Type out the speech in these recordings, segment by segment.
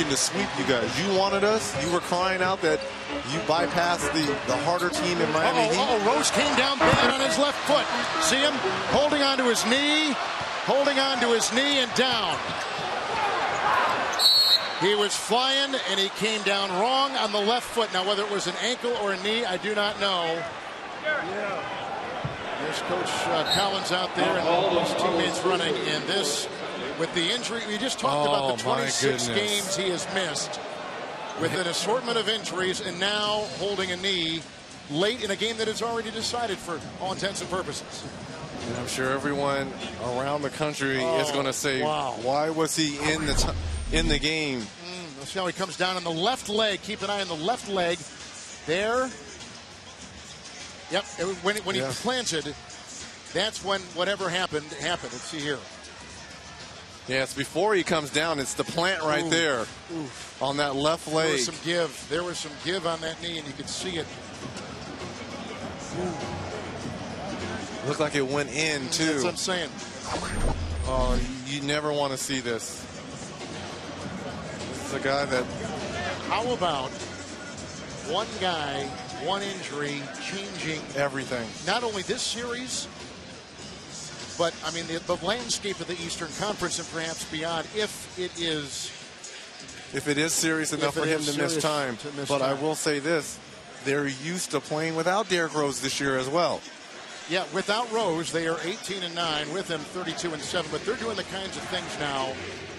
looking to sweep you guys. You wanted us. You were crying out that you bypassed the, the harder team in Miami uh -oh, Heat. uh -oh, Rose came down bad on his left foot. See him holding onto his knee, holding onto his knee and down. He was flying and he came down wrong on the left foot. Now, whether it was an ankle or a knee, I do not know. Yeah. There's Coach uh, Collins out there and all his teammates running. And this, with the injury, we just talked Oh, about the 26 games he has missed with an assortment of injuries and now holding a knee late in a game that is already decided for all intents and purposes. And I'm sure everyone around the country Oh, is going to say, wow. why was he in the in the game? Let's see how he comes down on the left leg. Keep an eye on the left leg. There. Yep. it- When, when he planted, that's when whatever happened happened. Let's see here. Yeah, it's before he comes down. It's the plant right Ooh. there on that left leg. There was some give. There was some give on that knee, and you could see it. Looked like it went in too. That's what I'm saying. Oh, you never want to see this. This is a guy that How about one guy, one injury, changing everything. not only this series, but I mean the, the landscape of the Eastern Conference and perhaps beyond, if it is If it is serious enough for him to miss time, to miss but I will say this: they're used to playing without Derrick Rose this year as well. Yeah, without Rose, they are 18 and 9. With him, 32 and 7. But they're doing the kinds of things now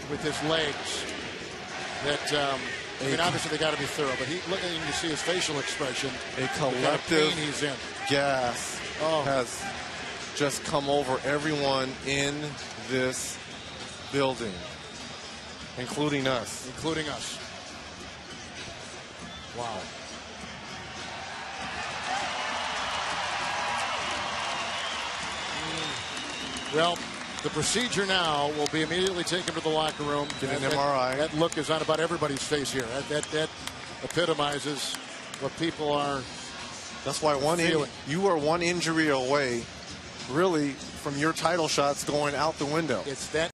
with his legs that, um, I mean, obviously they got to be thorough. But he, look, and you see his facial expression. A the kind of collective pain he's in. gas Oh. has just come over everyone in this building, including us. including us. Wow. Mm. Well, the procedure now will be immediately taken to the locker room. Get an That- MRI. That look is on about everybody's face here. That, that, that epitomizes what people are. That's why one in, you are one injury away, really, from your title shots going out the window. It's that